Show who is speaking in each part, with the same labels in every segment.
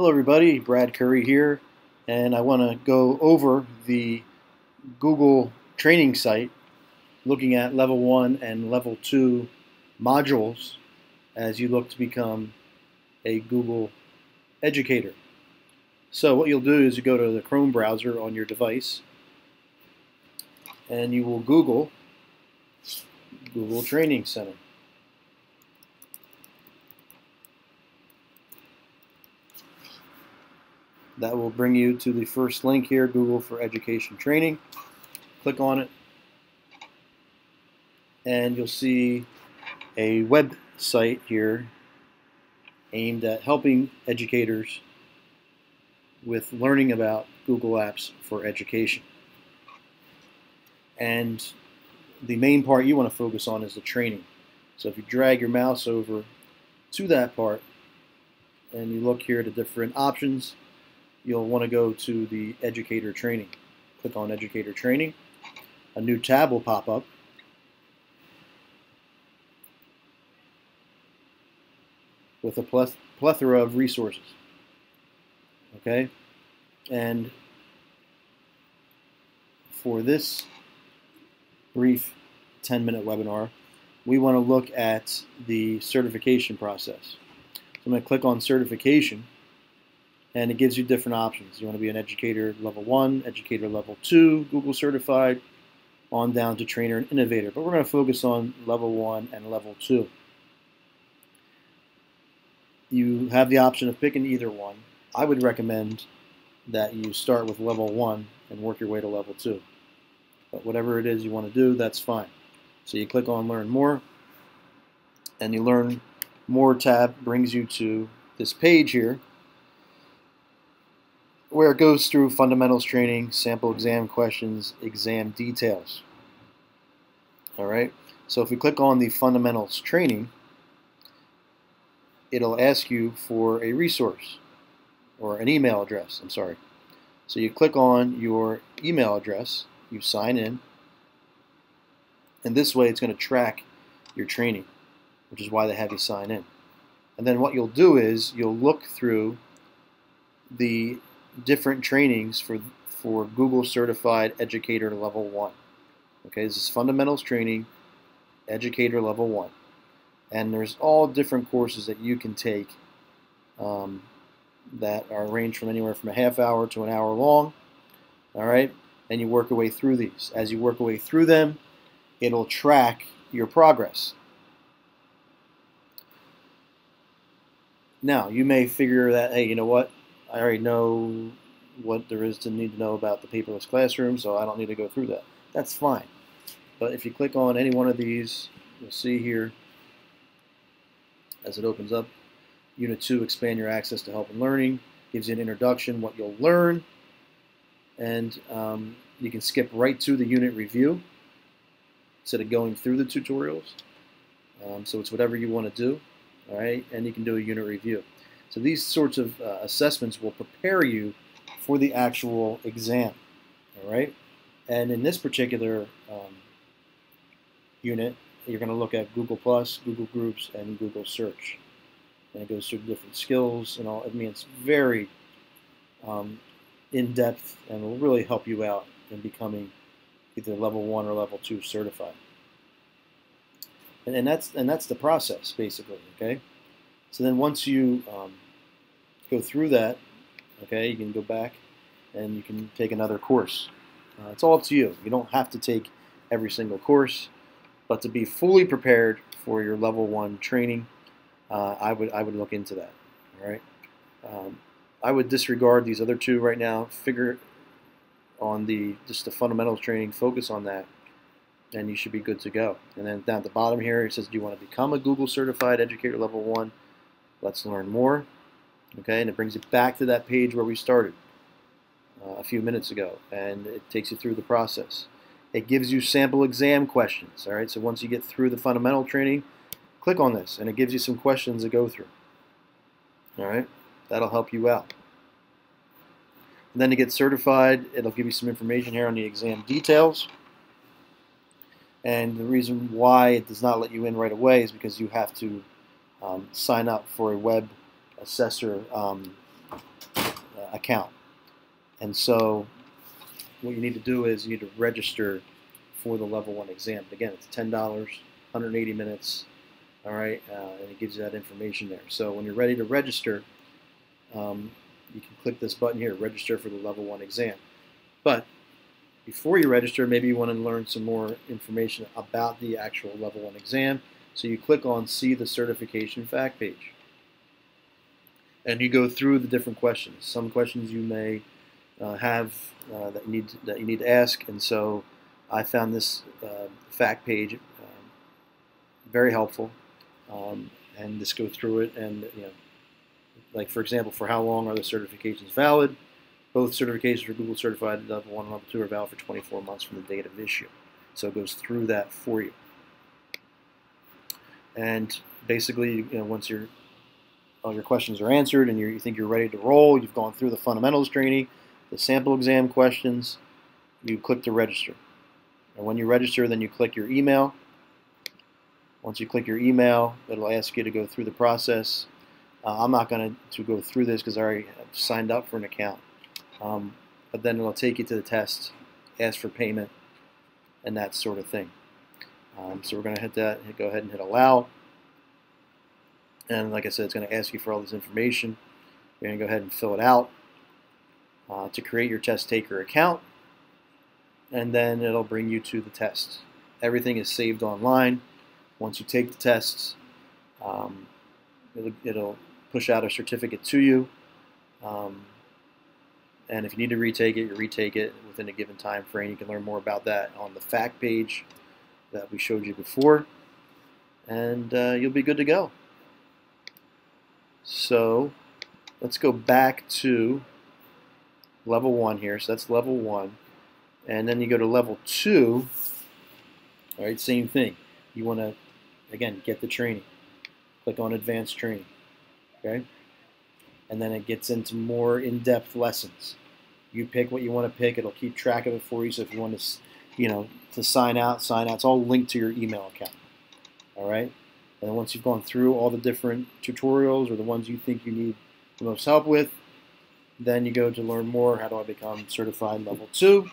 Speaker 1: Hello everybody, Brad Currie here, and I want to go over the Google training site looking at level 1 and level 2 modules as you look to become a Google educator. So what you'll do is you go to the Chrome browser on your device and you will Google Google Training Center. That will bring you to the first link here, Google for Education Training. Click on it, and you'll see a website here aimed at helping educators with learning about Google Apps for Education. And the main part you want to focus on is the training. So if you drag your mouse over to that part and you look here at the different options, you'll want to go to the educator training. Click on educator training. A new tab will pop up. with a plethora of resources. Okay? And for this brief 10 minute webinar, we want to look at the certification process. So I'm going to click on certification and it gives you different options. You want to be an educator level 1, educator level 2, Google certified, on down to trainer and innovator. But we're going to focus on level 1 and level 2. You have the option of picking either one. I would recommend that you start with level 1 and work your way to level 2. But whatever it is you want to do, that's fine. So you click on Learn More, and you Learn More tab brings you to this page here where it goes through fundamentals training, sample exam questions, exam details. All right, so if we click on the fundamentals training, it'll ask you for a resource or an email address, I'm sorry. So you click on your email address, you sign in, and this way it's going to track your training, which is why they have you sign in. And then what you'll do is you'll look through the different trainings for, for Google Certified Educator Level 1. Okay, this is fundamentals training, educator level one. And there's all different courses that you can take um, that are ranged from anywhere from a half hour to an hour long. All right, and you work your way through these. As you work your way through them, it'll track your progress. Now, you may figure that, hey, you know what? I already know what there is to need to know about the paperless classroom, so I don't need to go through that. That's fine. But if you click on any one of these, you'll see here as it opens up, Unit 2, expand your access to help and learning, gives you an introduction, what you'll learn, and um, you can skip right to the unit review instead of going through the tutorials. Um, so it's whatever you want to do, all right, and you can do a unit review. So these sorts of uh, assessments will prepare you for the actual exam. All right, and in this particular um, unit, you're going to look at Google Plus, Google Groups, and Google Search, and it goes through different skills and all. I mean, it's very um, in depth and will really help you out in becoming either level one or level two certified. And, and that's and that's the process basically. Okay. So then once you um, go through that, okay, you can go back and you can take another course. Uh, it's all up to you. You don't have to take every single course, but to be fully prepared for your level one training, uh, I would I would look into that. All right. Um, I would disregard these other two right now. Figure on the just the fundamentals training. Focus on that, and you should be good to go. And then down at the bottom here, it says, "Do you want to become a Google certified educator level one?" Let's learn more. Okay, and it brings it back to that page where we started uh, a few minutes ago, and it takes you through the process. It gives you sample exam questions. All right, so once you get through the fundamental training, click on this, and it gives you some questions to go through. All right, that'll help you out. And then to get certified, it'll give you some information here on the exam details. And the reason why it does not let you in right away is because you have to um, sign up for a web assessor um, uh, account. And so what you need to do is you need to register for the level one exam. Again, it's $10, 180 minutes, all right, uh, and it gives you that information there. So when you're ready to register, um, you can click this button here, register for the level one exam. But before you register, maybe you want to learn some more information about the actual level one exam. So you click on see the certification fact page. And you go through the different questions. Some questions you may uh, have uh, that you need to, that you need to ask, and so I found this uh, fact page um, very helpful, um, and just go through it and you know, like for example, for how long are the certifications valid? Both certifications for Google Certified Level 1 and Level 2 are valid for 24 months from the date of issue. So it goes through that for you. And basically, you know, once your all your questions are answered and you think you're ready to roll, you've gone through the fundamentals training, the sample exam questions, you click to register. And when you register, then you click your email. Once you click your email, it'll ask you to go through the process. Uh, I'm not going to go through this because I already signed up for an account. Um, but then it'll take you to the test, ask for payment, and that sort of thing. Um, so we're going to hit that, go ahead and hit allow. And like I said, it's going to ask you for all this information. You're going to go ahead and fill it out uh, to create your test taker account. And then it'll bring you to the test. Everything is saved online. Once you take the tests, um, it'll, it'll, push out a certificate to you. Um, and if you need to retake it, you retake it within a given time frame. You can learn more about that on the fact page that we showed you before. And uh, you'll be good to go. So let's go back to level one here. So that's level one. And then you go to level two. All right, same thing. You want to, again, get the training. Click on advanced training. Okay? And then it gets into more in-depth lessons. You pick what you want to pick. It'll keep track of it for you. So if you want to, you know, to sign out, sign out. It's all linked to your email account. All right? And then once you've gone through all the different tutorials or the ones you think you need the most help with, then you go to learn more. How do I become certified level two?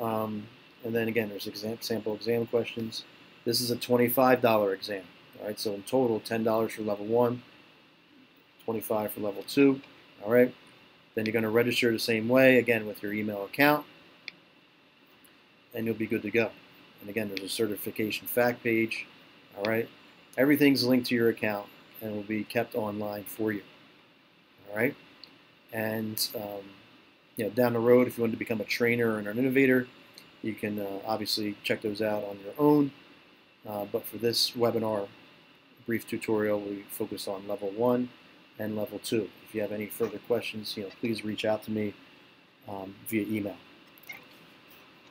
Speaker 1: Um, and then again, there's exam, sample exam questions. This is a $25 exam. All right, so in total, $10 for level one, 25 for level two. All right, then you're going to register the same way, again, with your email account, and you'll be good to go. And again, there's a certification fact page. All right, everything's linked to your account and will be kept online for you. All right, and um, you know, down the road, if you want to become a trainer or an innovator, you can uh, obviously check those out on your own. Uh, but for this webinar, brief tutorial, we focus on level one and level two. If you have any further questions, you know, please reach out to me um, via email.